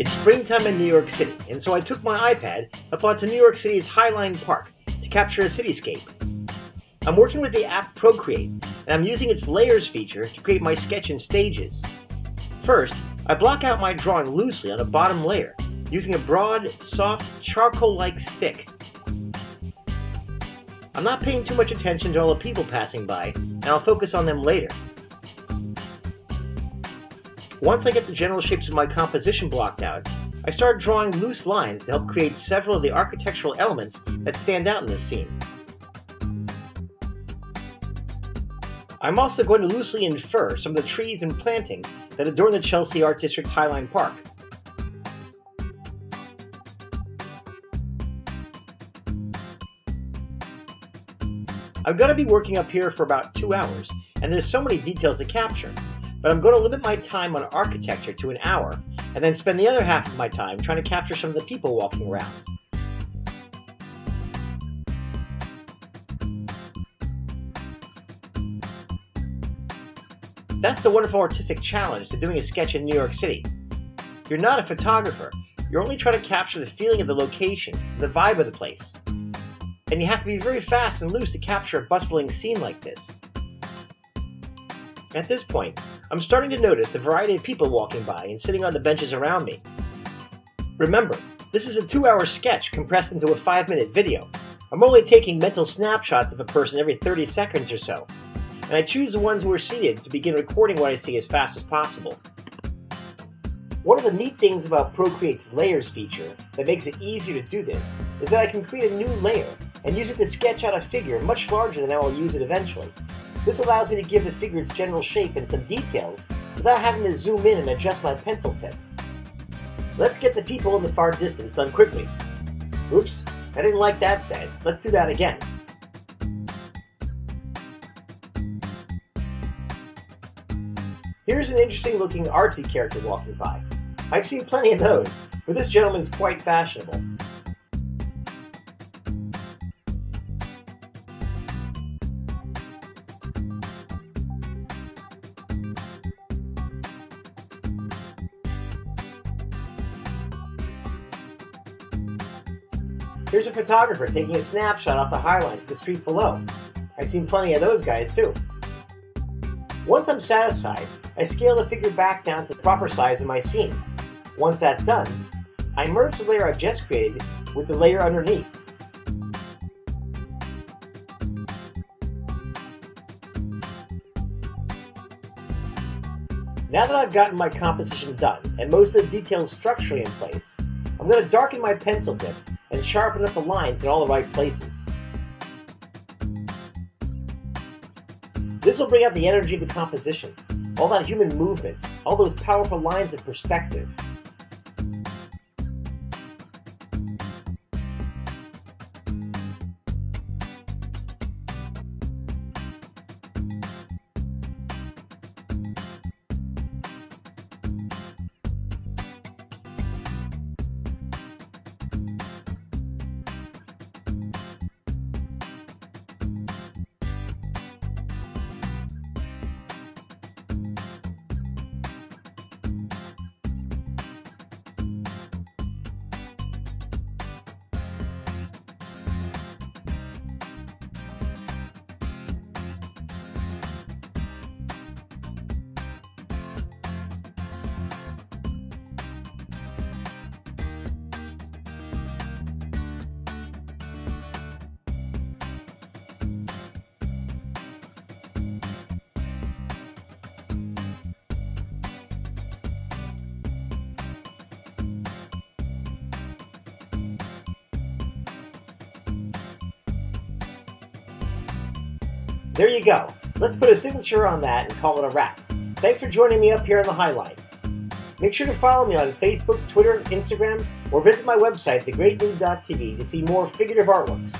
It's springtime in New York City, and so I took my iPad up onto New York City's Highline Park to capture a cityscape. I'm working with the app Procreate, and I'm using its Layers feature to create my sketch in stages. First, I block out my drawing loosely on a bottom layer, using a broad, soft, charcoal-like stick. I'm not paying too much attention to all the people passing by, and I'll focus on them later. Once I get the general shapes of my composition blocked out, I start drawing loose lines to help create several of the architectural elements that stand out in this scene. I'm also going to loosely infer some of the trees and plantings that adorn the Chelsea Art District's Highline Park. I'm going to be working up here for about two hours, and there's so many details to capture, but I'm going to limit my time on architecture to an hour, and then spend the other half of my time trying to capture some of the people walking around. That's the wonderful artistic challenge to doing a sketch in New York City. You're not a photographer, you're only trying to capture the feeling of the location, the vibe of the place. And you have to be very fast and loose to capture a bustling scene like this. At this point, I'm starting to notice the variety of people walking by and sitting on the benches around me. Remember, this is a two hour sketch compressed into a five minute video. I'm only taking mental snapshots of a person every 30 seconds or so, and I choose the ones who are seated to begin recording what I see as fast as possible. One of the neat things about Procreate's Layers feature that makes it easier to do this is that I can create a new layer and use it to sketch out a figure much larger than I will use it eventually. This allows me to give the figure its general shape and some details without having to zoom in and adjust my pencil tip. Let's get the people in the far distance done quickly. Oops, I didn't like that said. Let's do that again. Here's an interesting looking artsy character walking by. I've seen plenty of those, but this gentleman is quite fashionable. Here's a photographer taking a snapshot off the highline of the street below. I've seen plenty of those guys too. Once I'm satisfied, I scale the figure back down to the proper size of my scene. Once that's done, I merge the layer I've just created with the layer underneath. Now that I've gotten my composition done and most of the details structurally in place, I'm going to darken my pencil tip and sharpen up the lines in all the right places. This will bring out the energy of the composition, all that human movement, all those powerful lines of perspective. There you go. Let's put a signature on that and call it a wrap. Thanks for joining me up here on the highline. Make sure to follow me on Facebook, Twitter, and Instagram, or visit my website, thegreatnoob.tv, to see more figurative artworks.